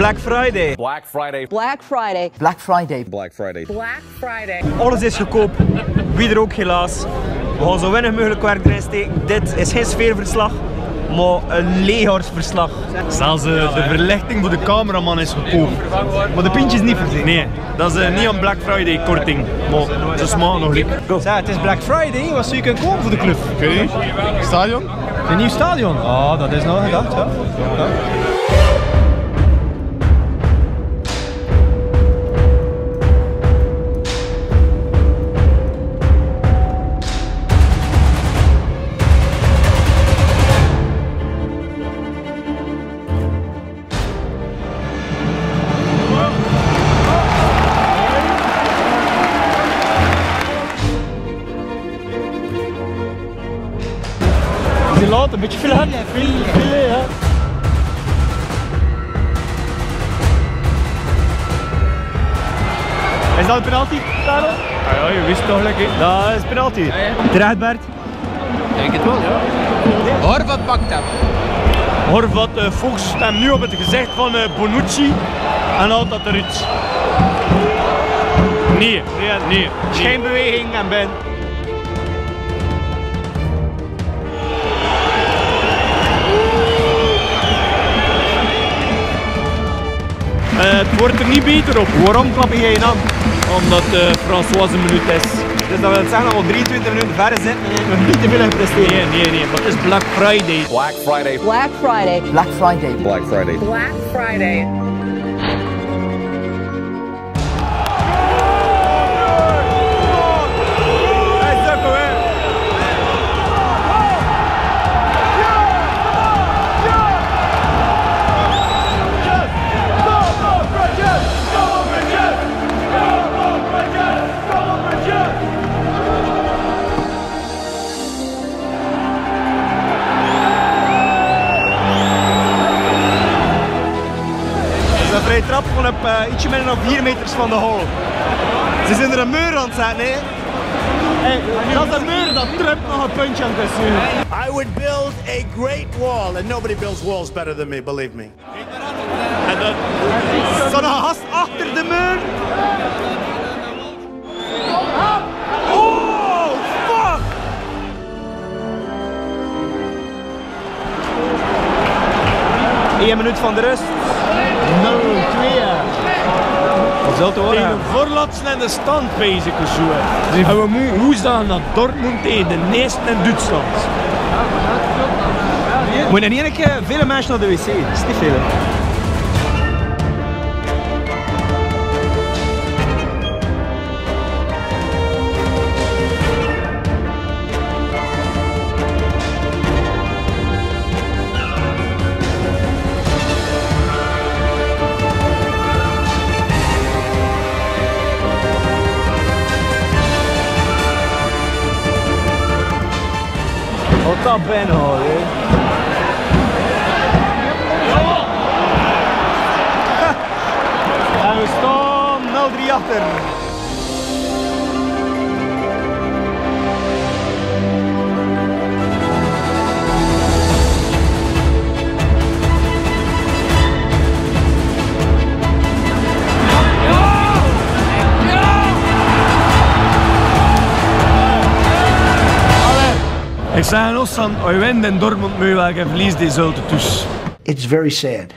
Black Friday. Black Friday. Black Friday. Black Friday. Black Friday. Black Friday. Alles is goedkoop. Wie er ook helaas. We gaan zo weinig mogelijk werk erin steken. Dit is geen sfeerverslag, maar een leeghoudsverslag. Zelfs eh, de verlichting voor de cameraman is goedkoop. Maar de pintjes niet voorzien. Nee, dat is eh, niet een Black Friday korting. Maar ze smaken nog lekker. Zeg, het is Black Friday. Wat zou je kunnen kopen voor de club? Oké, stadion? Een nieuw stadion. Oh, dat is nog gedacht, ja. ja. Die laat een beetje veel hard. Veel, veel, ja. Is dat een penalty, Karel? Ah ja, je wist toch lekker. Dat is penalty. Terecht, Bert. Denk het wel, ja. Horvat pakt hem. Horvat uh, focust hem nu op het gezicht van uh, Bonucci en haalt dat eruit. Nee, nee, nee. Geen beweging en ben. Wordt er niet beter op. Waarom klap jij je aan? Omdat uh, François een minuut is. Dus dat wil zeggen dat we al 23 minuten verder zitten en nog niet te veel gepresteerd. Nee, nee, nee. Dat is Black Friday. Black Friday. Black Friday. Black Friday. Black Friday. Black Friday. Een vrije trap van op uh, ietsje minder dan 4 meters van de hole. Ze zijn er een muur aan het zetten, hè? Hey, dat een muur dat Trump nog een puntje aan het zien. I would build a great wall, and nobody builds walls better than me, believe me. En dan een gast achter de muur. Oh, fuck! Eén minuut van de rust. 0-2. Wat zult u Tegen horen? voorlaatste en de stand bezig zo. En we moeten hoe staan naar Dortmund tegen de Neesten in Duitsland. Moet je niet een keer vele mensen naar de wc? Dat is niet veel. Wat dat ben hoor. hè. En we staan 0-3 achter. Ik aan Ossan, als je wint in Dortmund wel gaan verliezen dezelfde dus. It's very sad.